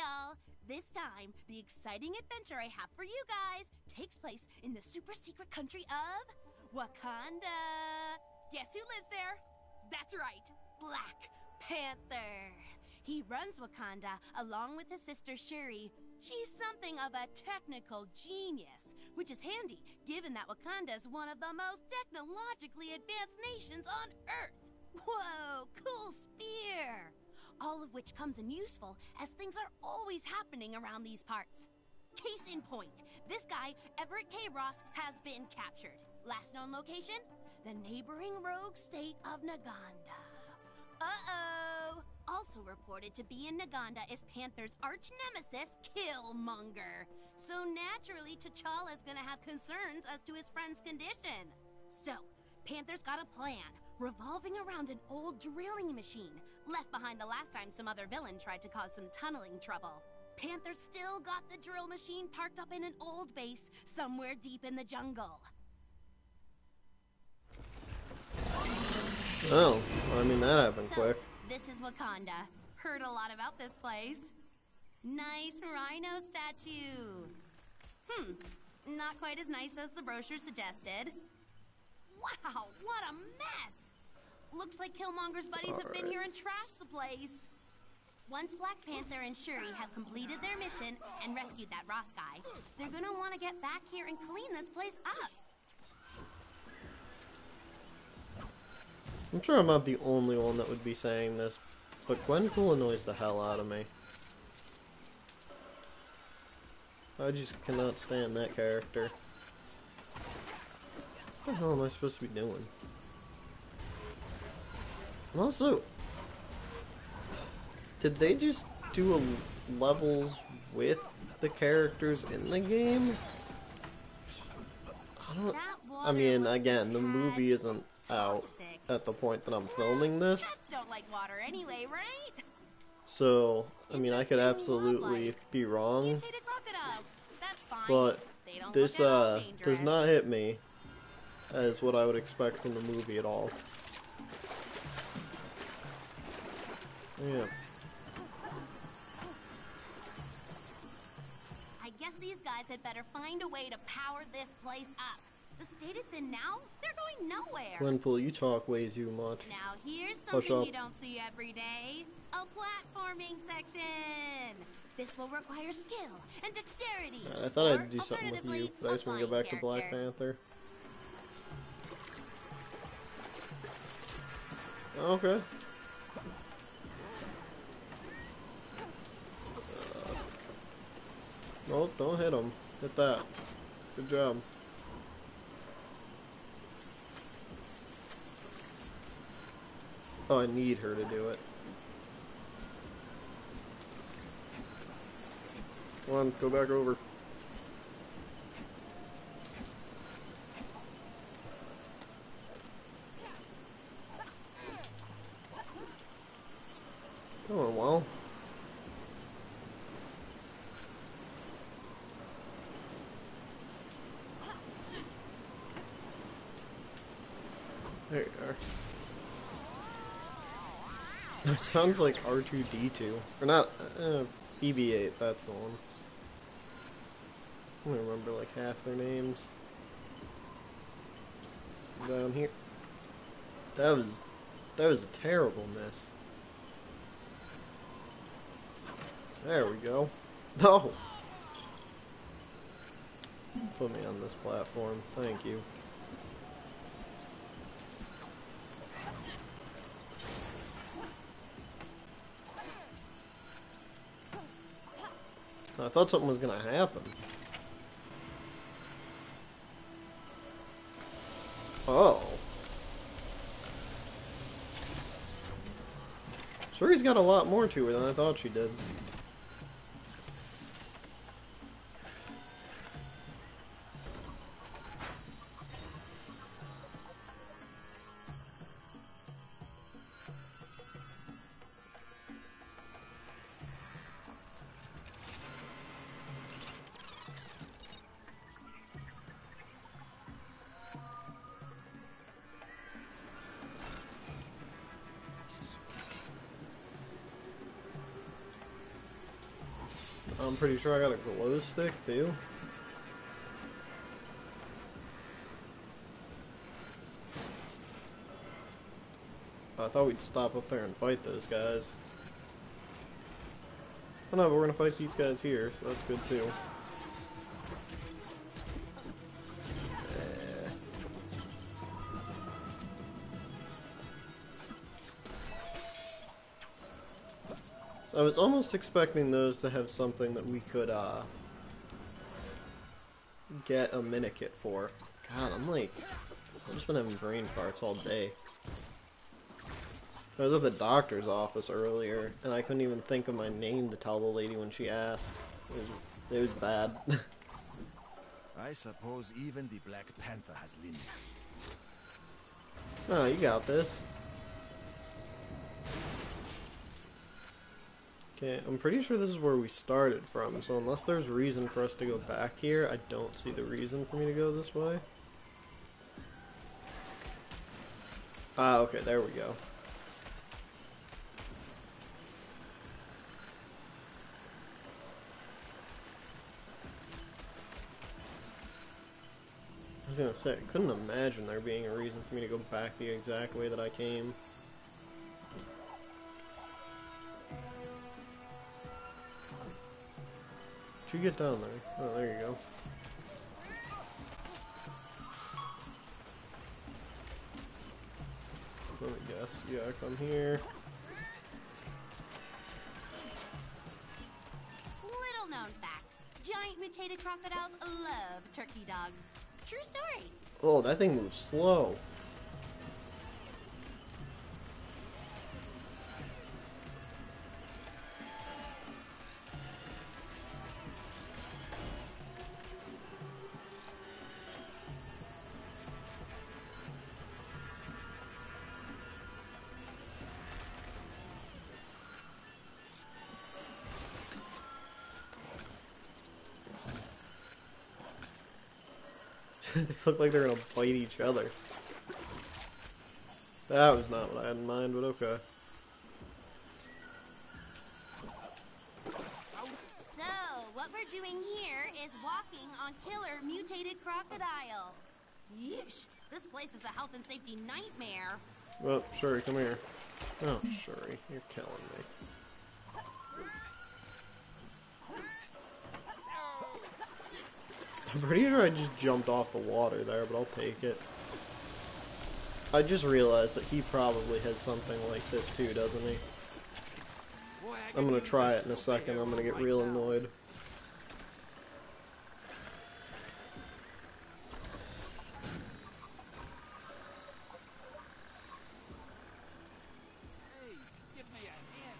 y'all. This time, the exciting adventure I have for you guys takes place in the super secret country of Wakanda. Guess who lives there? That's right, Black Panther. He runs Wakanda along with his sister Shuri. She's something of a technical genius, which is handy given that Wakanda is one of the most technologically advanced nations on Earth. Whoa, which comes in useful as things are always happening around these parts. Case in point, this guy, Everett K. Ross, has been captured. Last known location? The neighboring rogue state of Niganda. Uh-oh! Also reported to be in Niganda is Panther's arch nemesis, Killmonger. So naturally, T'Challa's gonna have concerns as to his friend's condition. So, Panther's got a plan, revolving around an old drilling machine, left behind the last time some other villain tried to cause some tunneling trouble. Panther still got the drill machine parked up in an old base somewhere deep in the jungle. Oh, I mean that happened So, quick. this is Wakanda. Heard a lot about this place. Nice rhino statue. Hmm, not quite as nice as the brochure suggested. Wow, what a mess! Looks like Killmonger's buddies have been here and trashed the place. Once Black Panther and Shuri have completed their mission and rescued that Ross guy, they're gonna want to get back here and clean this place up. I'm sure I'm not the only one that would be saying this, but Gwenpool annoys the hell out of me. I just cannot stand that character. What the hell am I supposed to be doing? And also, did they just do a levels with the characters in the game? I don't. I mean, again, the movie isn't out at the point that I'm filming this, Cats don't like water anyway, right? so I mean, I could absolutely be wrong, Mutated crocodiles. That's fine. but this look at all uh does not hit me as what I would expect from the movie at all. Yeah. I guess these guys had better find a way to power this place up. The state it's in now, they're going nowhere. Gwenpool, you talk way too much. Now here's something you don't see every day. A platforming section. This will require skill and dexterity. God, I thought I'd do something with you, but I just want to go back to Black. Panther. Okay. Uh, nope, don't hit him. Hit that. Good job. Oh, I need her to do it. Come on, go back over. Oh, well. There you are. That sounds like R2D2. Or not, uh, BB-8, that's the one. I don't remember like half their names. Down here. That was, that was a terrible miss. There we go. No! Put me on this platform. Thank you. I thought something was gonna happen. Oh. Shuri's got a lot more to her than I thought she did. I'm pretty sure I got a glow stick too. I thought we'd stop up there and fight those guys. Oh no, but we're gonna fight these guys here, so that's good too. So I was almost expecting those to have something that we could uh, get a minikit for. God, I'm like, I've just been having brain farts all day. I was at the doctor's office earlier, and I couldn't even think of my name to tell the lady when she asked. It was, it was bad. I suppose even the Black Panther has limits. oh, you got this. Okay, I'm pretty sure this is where we started from, so unless there's reason for us to go back here, I don't see the reason for me to go this way. Ah, okay, there we go. I was gonna say, I couldn't imagine there being a reason for me to go back the exact way that I came. You get down there? Oh, there you go. Let me guess. Yeah, come here. Little known fact giant mutated crocodiles love turkey dogs. True story. Oh, that thing moves slow. they look like they're gonna bite each other. That was not what I had in mind, but okay. So, what we're doing here is walking on killer mutated crocodiles. Yeesh, this place is a health and safety nightmare. Well, Shuri, come here. Oh, Shuri, you're killing me. I'm pretty sure I just jumped off the water there, but I'll take it. I just realized that he probably has something like this too, doesn't he? I'm gonna try it in a second. I'm gonna get real annoyed. Hey, give me a hand.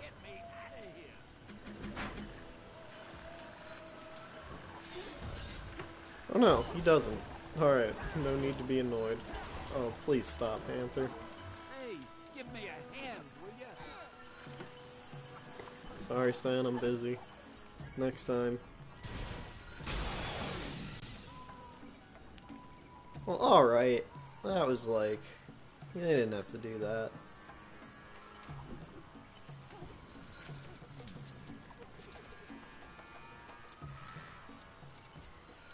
Get me out of here. Oh no, he doesn't. Alright, no need to be annoyed. Oh, please stop, Panther. Hey, give me a hand, will ya? Sorry, Stan, I'm busy. Next time. Well, alright. That was like... They didn't have to do that.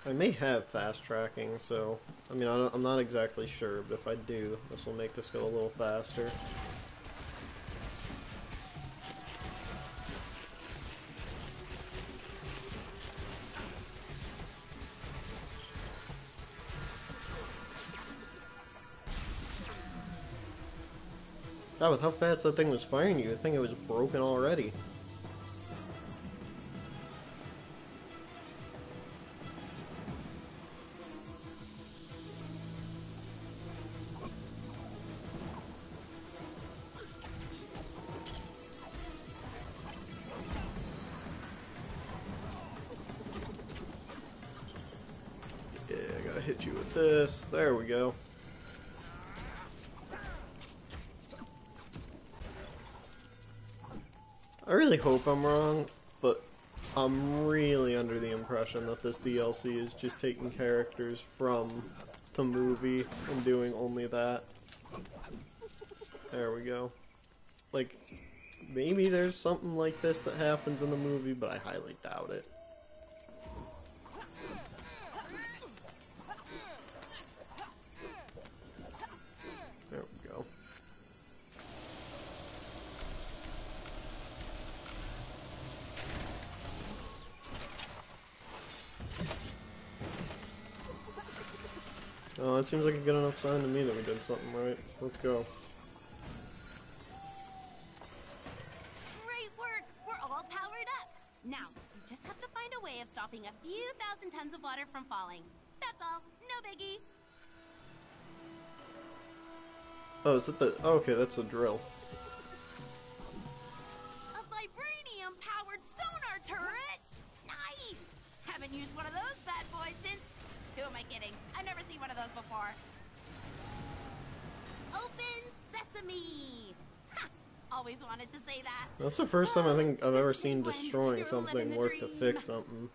I may have fast tracking, so... I mean, I I'm not exactly sure, but if I do, this will make this go a little faster. God, with how fast that thing was firing you, I think it was broken already. I really hope I'm wrong, but I'm really under the impression that this DLC is just taking characters from the movie and doing only that. There we go. Like, maybe there's something like this that happens in the movie, but I highly doubt it. Oh, it seems like a good enough sign to me that we did something right. So let's go. Great work! We're all powered up! Now, you just have to find a way of stopping a few thousand tons of water from falling. That's all. No biggie. Oh, is it the? Oh, okay, that's a drill. A vibranium powered sonar turret? Nice! Haven't used one of those bad boys since. Who am I kidding? I've never seen one of those before. Open sesame! Ha! Always wanted to say that. That's the first time I think I've ever seen destroying something work to fix something.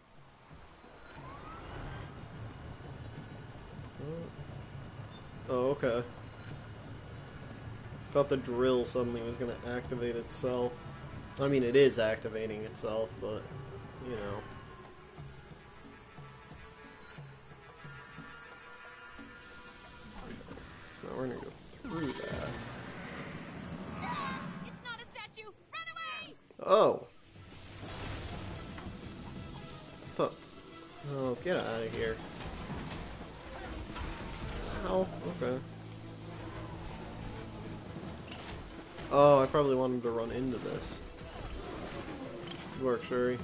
Oh, oh, okay. Thought the drill suddenly was gonna activate itself. I mean, it is activating itself, but you know. Through that. Oh. Oh, get out of here. Ow. Okay. Oh, I probably wanted to run into this. Good work, Shuri.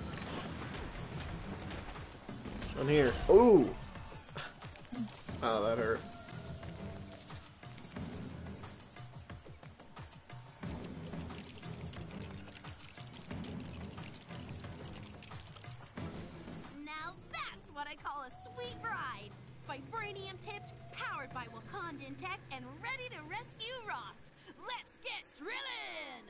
I'm here. Ooh! Oh, that hurt. Sweet ride. Vibranium tipped, powered by Wakandan tech, and ready to rescue Ross. Let's get drilling!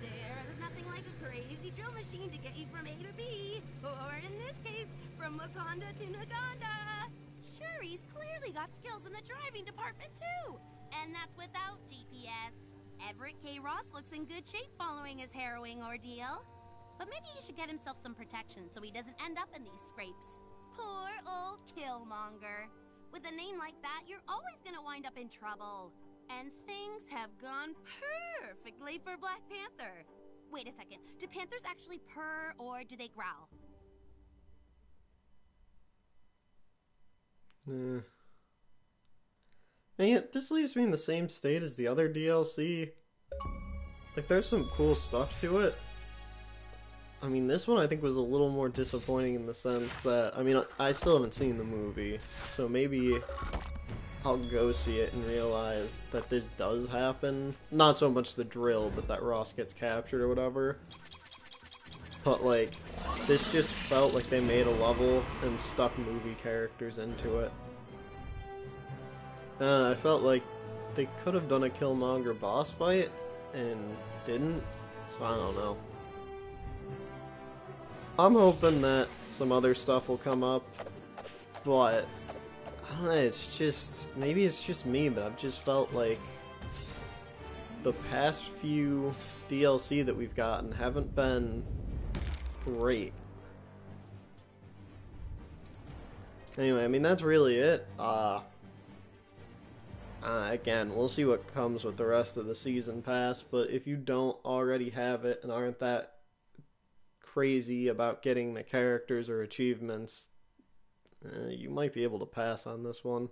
There is nothing like a crazy drill machine to get you from A to B, or in this case, from Wakanda to Niganda. Shuri's clearly got skills in the driving department too, and that's without GPS. Everett K. Ross looks in good shape following his harrowing ordeal. But maybe he should get himself some protection so he doesn't end up in these scrapes. Poor old Killmonger. With a name like that, you're always gonna wind up in trouble. And things have gone perfectly for Black Panther. Wait a second. Do panthers actually purr or do they growl? Yeah. And yet, this leaves me in the same state as the other DLC. Like, there's some cool stuff to it. I mean, this one I think was a little more disappointing in the sense that, I mean, I- still haven't seen the movie, so maybe I'll go see it and realize that this does happen. Not so much the drill, but that Ross gets captured or whatever. But, like, this just felt like they made a level and stuck movie characters into it. Uh, I felt like they could have done a Killmonger boss fight and didn't, so I don't know. I'm hoping that some other stuff will come up, but I don't know, it's just maybe it's just me, but I've just felt like the past few DLC that we've gotten haven't been great. Anyway, I mean that's really it. Uh uh, again, we'll see what comes with the rest of the season pass, but if you don't already have it and aren't that crazy about getting the characters or achievements, uh, you might be able to pass on this one.